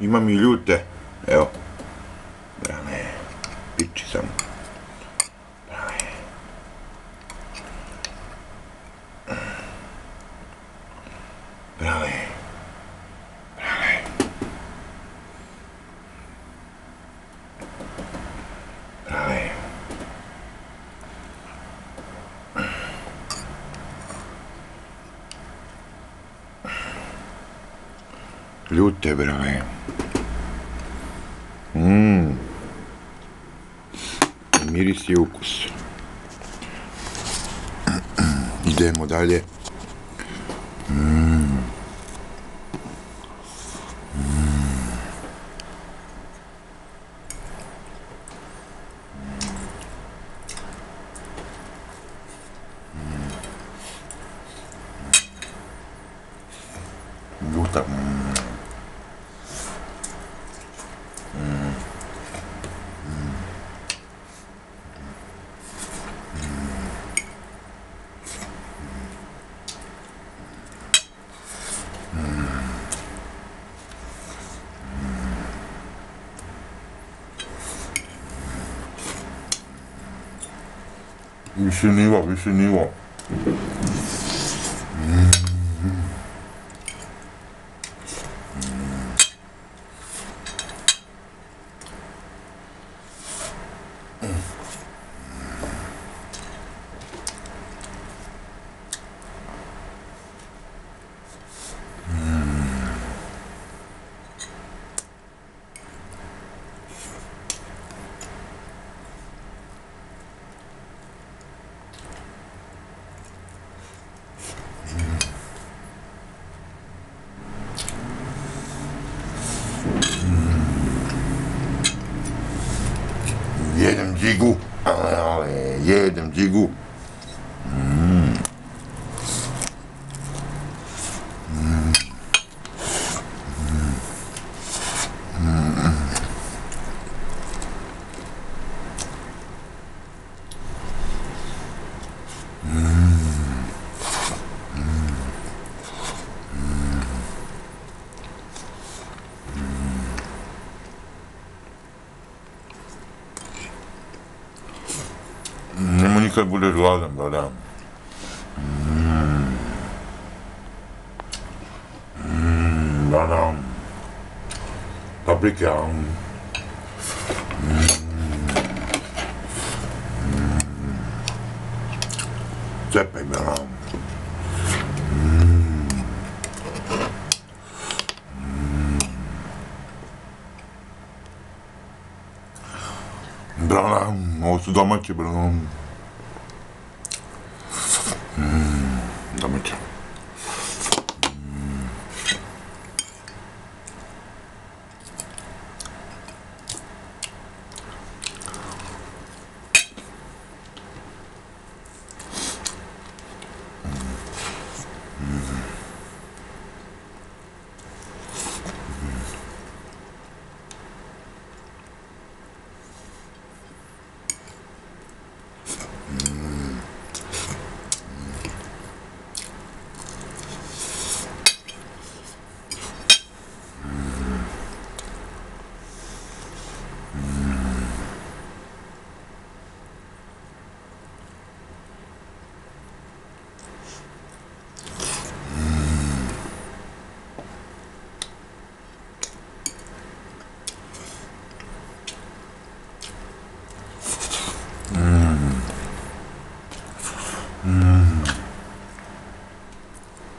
Imam i ljute. Evo. Brane. Piči sam. Brane. Brane. Ljute, brane. Mmm. Miris i ukus. Idemo dalje. Mm. Ljuta. Mm. 你是 should. 嗯 digu, ale jeden digu, 그러니까 물을 좋아하는 거라. 음, 음, 나랑 파프리카. 음, 음, 잼배랑. 음, 음, 나랑 어디서 담았지, 그럼. 음, 너무 참.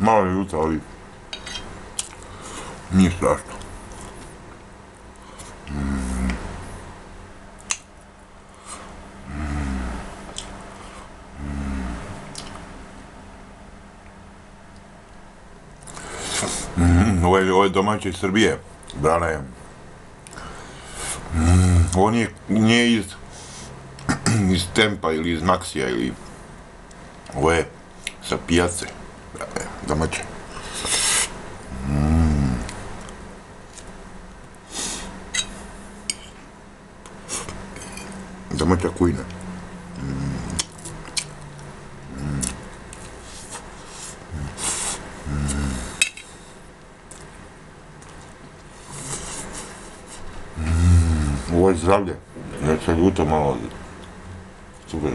Malo je ljuta, ali nije strašno. Mm, ovo je, ovo je domaće iz Srbije, brana je. Mm, ovo nije, nije iz, iz Tempa ili iz Maxija ili... Ovo je sa pijace, domaće. Mm. Domaća kujna. Ovo je zdravlje. Ja se ljuto malo. Super.